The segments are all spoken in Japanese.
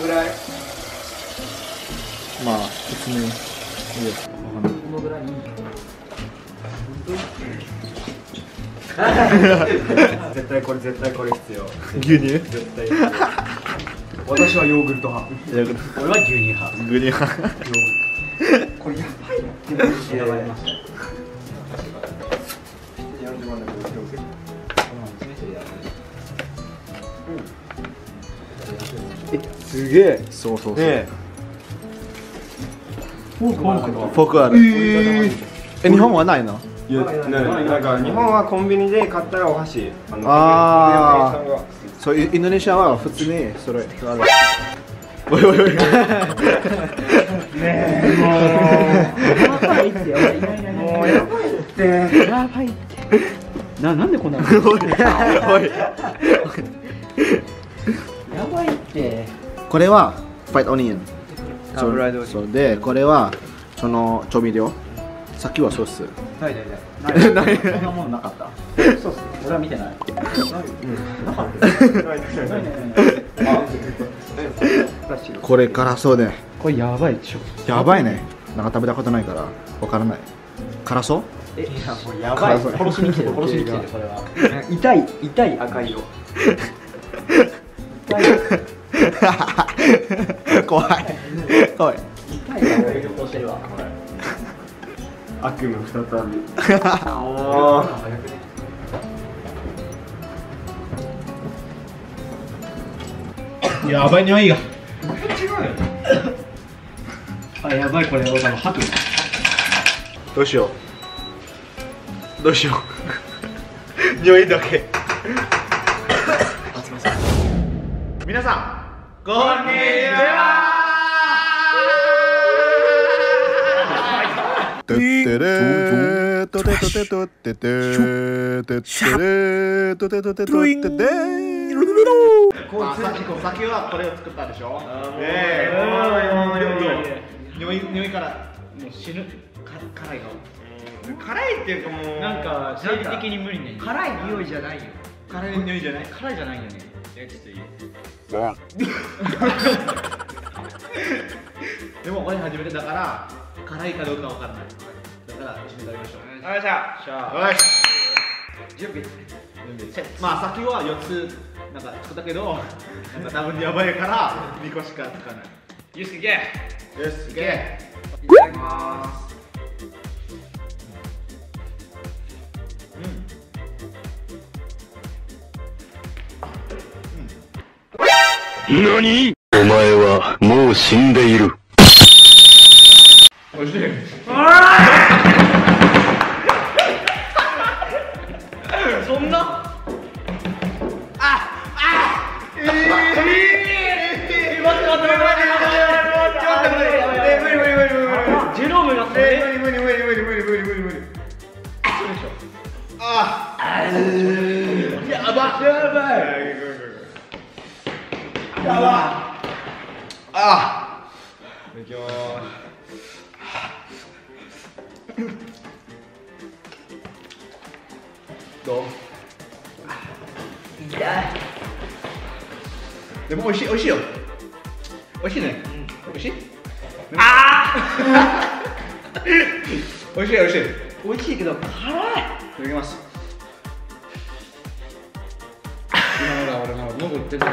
ぐらい。まあ普通にいいよ。このぐらいいい。絶対これ絶対これ必要。牛乳？絶対必要私はヨーグルト派。ヤクル俺は牛乳派。ト牛乳派。これやばいなやばいなすげえ。そうそうそう、ねフォークフォークある、え日本はないの？いやななんか日本はコンビニで買ったらお箸。あのあそうイインドネシアは普通にそれ。ある。おいおいおい。やばいってやばいいないいないもうやばいって。やばいって。ななんでこんなの？や おいおいこれはファイトオニオンそうでこれはその調味料。さっきはソース。ないない ない。そんなもんなかった。そうっす俺は見てない。これ辛そうでこれやばいでしょ。やばいね。なんか食べたことないからわからない。辛そう？えいやもうやばい。殺しに来てる殺しに来てるこれは。痛い痛い赤色。痛い 怖い。怖い。悪夢再び。やばい匂いが。あやばいこれ。俺多分吐く。どうしよう。どうしよう。匂いだけ。皆さんこんにちはてってれとてとてとってててってれとてとてとっててあさっき先はこれを作ったでしょええ匂い匂いからもう死ぬか辛いの辛いっていうかもうなんか生理的に無理ね辛い匂いじゃないよ辛い匂いじゃない辛いじゃないよねえちょっといいでもこれ初めてだから辛いかどうかわからない。だから一緒に食べましょう。よいしょしゃ。よし。準備。まあ先は4つなんか作ったけどなんか多分やばいから 2個しかつかない。ゆうすけ。いよしいけ。ただきます何？お前はもう死んでいる。おいしい。そんなあやばやばいやばあいきますどう？痛い。でも美味しい美味しいよ。美味しいね。美味しい？あ 美味しい美味しい。美味しいけど辛い。ただきます。今のが俺の喉出てる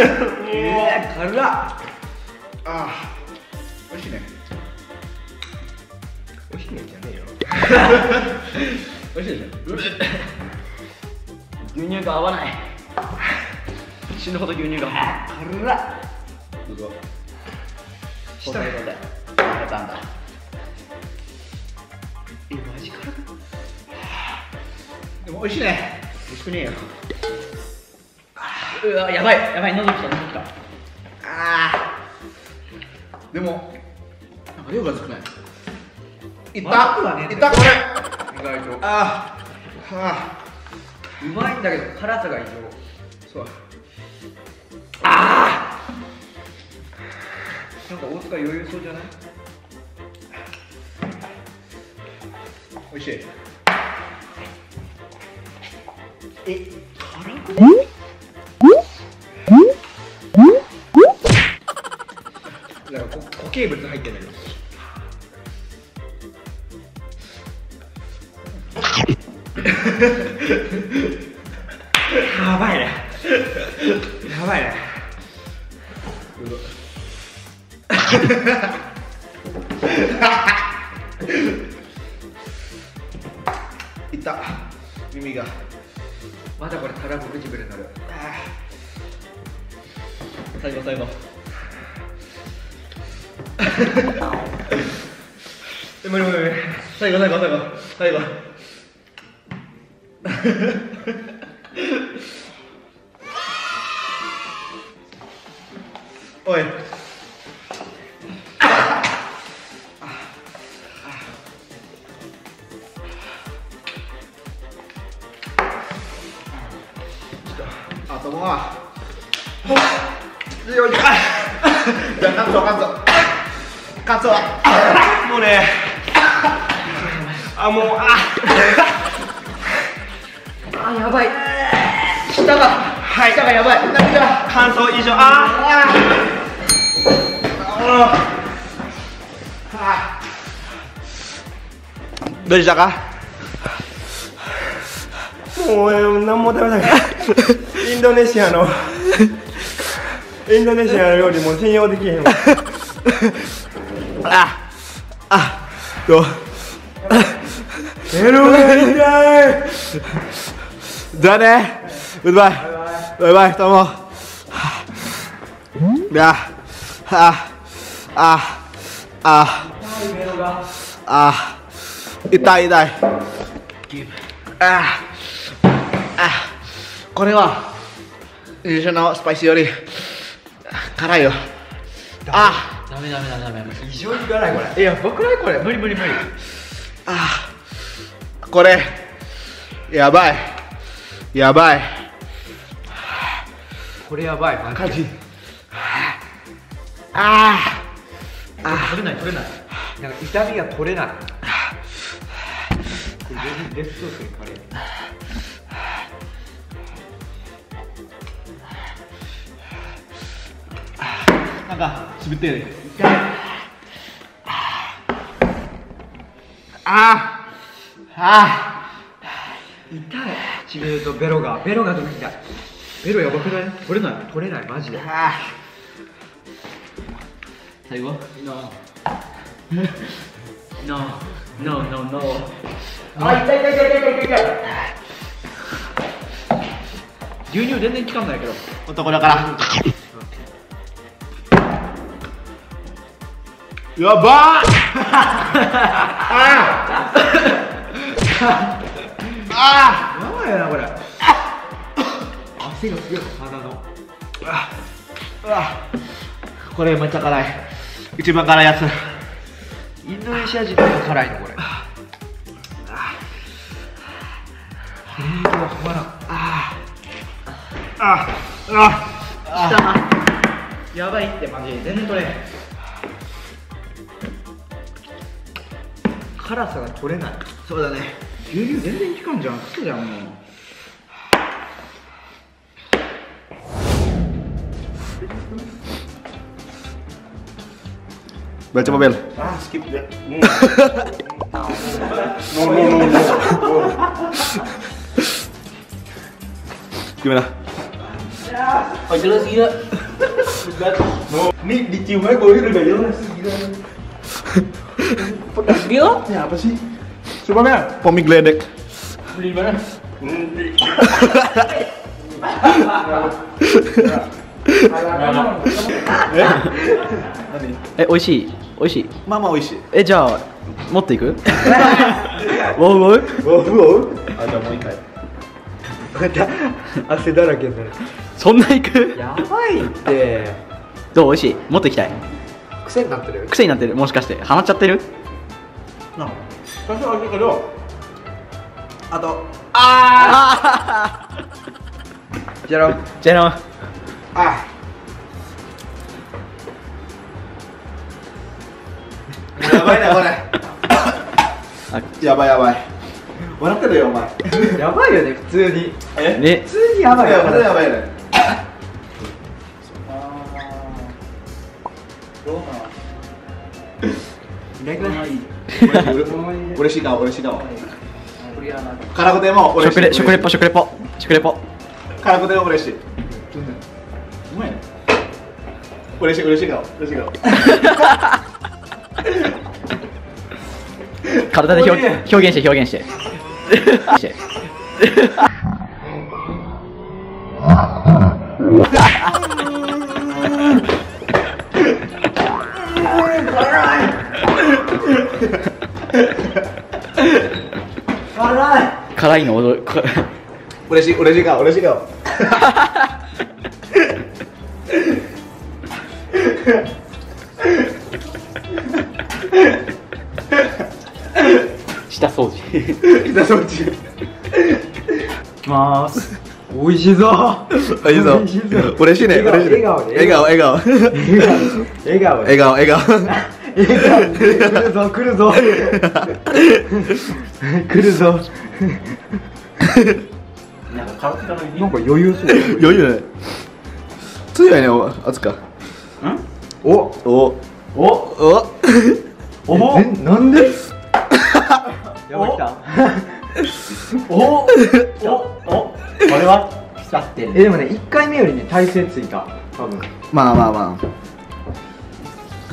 えー、辛っ。ああ美味しいね。美味しいねじゃねえよ。美味しいでしょ。牛乳が合わない。死ぬほど牛乳が。辛っ。どうぞしたことで。やれたんだ。えマジ辛くでも美味しいね。美味しくねえようわやばいやばい喉きた喉きた。あー。でもなんか量が少ない。いった、ね。いったこれ。意外と。あー。はうまいんだけど辛さが異常。あそう。あなんか大塚余裕そうじゃない？美味しい。え辛くない？形物入ってんだけど。やばいね。やばいね。いっ。た耳が。またこれたらこ唇になる。最後最後無理無理無理最後最後最後最後おいあとも うよいしょカツオもうね。あもうあ。あやばい。下がはい。下がやばい。涙感想以上。あ。あ。どうでしたか？もう何も食べない。インドネシアの。インドネシアの料理も信用できへんわああどうエロが痛いじゃあねバイバイバイバイどうもいやああああ痛い痛いああこれはインドのスパイスより辛いよあダメダメダメダメ。異常に辛いこれ。いや僕らこれ。無理無理無理。あこれ。やばい。やばい。これやばい。マジあ取れない取れない。なんか痛みが取れない。これレッドソースにカレーなんかしぶってる。ああ痛い。しびれるとベロが。ベロがどきたい。ベロやばくない？取れない？取れない。マジで。あ最後？No No No No No あ痛い痛い痛い痛い痛い痛い。牛乳全然効かんないけど。男だからやばー あ。あ。やばいよなこれ汗がすげえ肌のこれめっちゃ辛い。一番辛いやつ。インドネシア人が辛いのこれ。冷気が止まらんあ。あ。やばいってマジで。全然取れ辛さが取れない。そうだね。牛乳全然効かんじゃん。クソじゃんもう。めっちゃ飲めるあスキップで決めなあ、ギラすぎだ。もう、み、リチウムエコ入れるが、ギラす。Gila ini apa sih? Coba pomegranate beli mana? え、美味しい美味しいまあまあ美味しいえ、じゃあ、持っていく?ウォウウォウあじゃあもう一回汗だらけになる。そんな行く? やばいって。どう美味しい持っていきたい。癖になってる。癖になってる。もしかして。ハマっちゃってる？な多少あるけどあとじゃろじゃろあ。やばいなこれ。やばいやばい。笑ってるよお前。やばいよね普通に。え？ね。普通にやばいよいやこれやばいね。どうかな嬉しい顔嬉しい顔辛くても嬉しい。食レ食レポ食レポ。食レポ辛くても嬉しい。嬉しい嬉しい顔。嬉しい顔。体で表表現して表現して 辛いの踊る。か嬉しい嬉しい顔嬉しい顔。下掃除。膝そっちいきまーす。美味しいぞあいいぞ嬉しいね嬉しいね。笑顔で笑顔笑顔。笑顔笑顔笑顔。来るぞ来るぞ。来るぞ なんかカラテカのになんか余裕そう余裕ね強いねおあつか。お。お。お。お。お。えなんで？やばきた。お。お。お。これは？来ちゃってる。えでもね1回目よりね体勢ついた。多分。まあまあま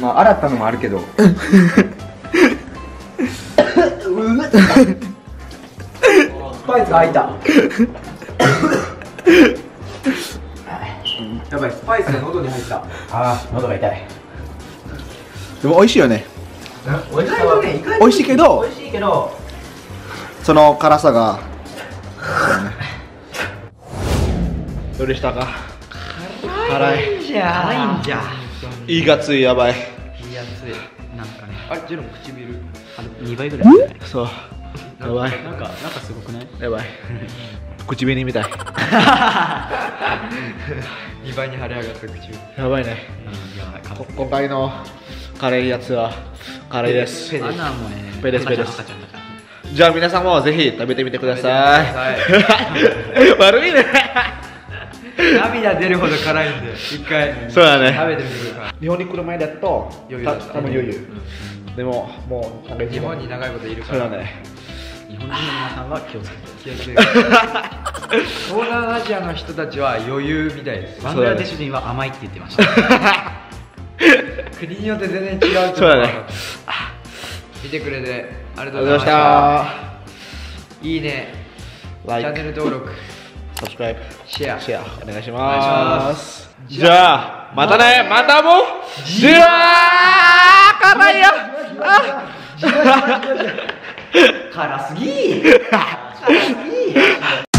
まあ洗ったのもあるけど。ス パイスが開いた。やばいスパイスが喉に入った。あー喉が痛い。あでも美味しいよね。意外とね意外美味しいけど美味しいけどその辛さが。どうでしたか？辛いじゃ辛いんじゃ。いいがついやばい。いいやつなんかねあれジェロも唇。あの2倍ぐらい？そうやばい。なんかなんかすごくない？やばい。口紅みたい。2倍に腫れ上がった唇やばいね。うんやばいこ今回の辛いやつは辛いです。アナもねペですペです。じゃあ皆さんもぜひ食べてみてください。は 悪いね。涙出るほど辛いんで一回。そうだね。食べてみてください。日本に来る前だと余裕だったた多分余裕、でももう日本に長いこといるから。そうだね日本人の皆さんは気をつけて気をつけて東南アジアの人たちは余裕みたいです。バングラデシュ人は甘いって言ってました。国によって全然違うとそうだね見てくれてありがとうございました。いいね。チ Like ャンネル登録。Subscribe シェアシェアお願いしまます。じゃあまたね。またもじわー辛いよ辛すぎ辛すぎ